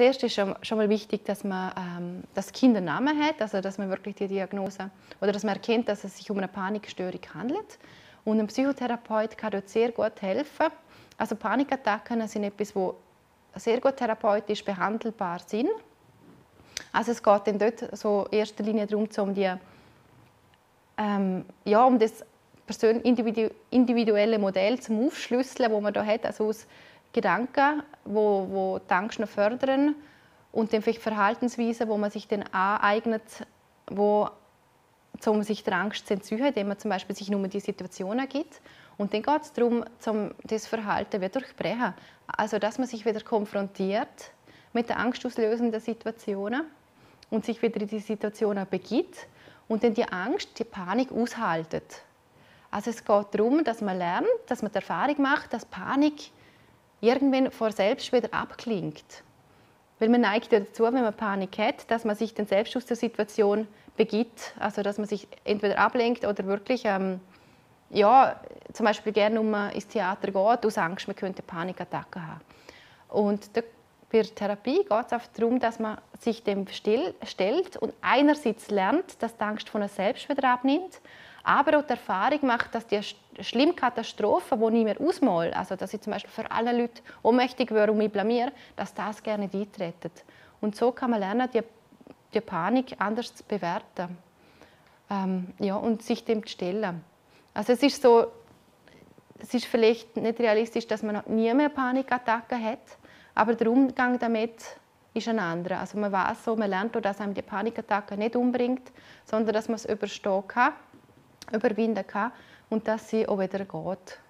zuerst ist schon, schon mal wichtig, dass man ähm, das Kind einen Namen hat, also dass man wirklich die Diagnose oder dass man erkennt, dass es sich um eine Panikstörung handelt. Und ein Psychotherapeut kann dort sehr gut helfen. Also Panikattacken sind etwas, wo sehr gut therapeutisch behandelbar sind. Also es geht dann dort so in erster Linie darum, um die ähm, ja, um das individuelle Modell zum Aufschlüsseln, wo man da hat, also aus Gedanken, wo, wo noch fördern und dann vielleicht Verhaltensweisen, wo man sich dann aneignet, wo um sich der Angst zu entziehen, indem man zum Beispiel sich nur die Situation gibt. Und dann geht es darum, zum das Verhalten wieder durchbrechen. Also, dass man sich wieder konfrontiert mit den angstauslösenden Situationen und sich wieder in die Situationen begibt und dann die Angst, die Panik aushaltet. Also es geht darum, dass man lernt, dass man die Erfahrung macht, dass Panik irgendwann vor selbst wieder abklingt. Weil man neigt ja dazu, wenn man Panik hat, dass man sich dann selbst aus der Situation begibt. Also dass man sich entweder ablenkt oder wirklich ähm, ja, zum Beispiel gerne um ins Theater geht, aus Angst, man könnte Panikattacken haben. Und da, bei der Therapie geht es einfach darum, dass man sich dem still, stellt und einerseits lernt, dass die Angst von einem selbst wieder abnimmt aber auch die Erfahrung macht, dass die schlimme Katastrophe, die ich mir ausmale, also dass ich zum Beispiel für alle Leute ohnmächtig wäre und mich blamiere, dass das gerne eintreten. Und so kann man lernen, die, die Panik anders zu bewerten ähm, ja, und sich dem zu stellen. Also es ist so, es ist vielleicht nicht realistisch, dass man nie mehr Panikattacken hat, aber der Umgang damit ist ein anderer. Also man weiß so, man lernt auch, dass einem die Panikattacke nicht umbringt, sondern dass man es überstehen kann überwinden kann und dass sie auch wieder geht.